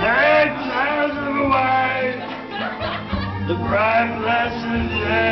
Nine miles away, the bright blessed day.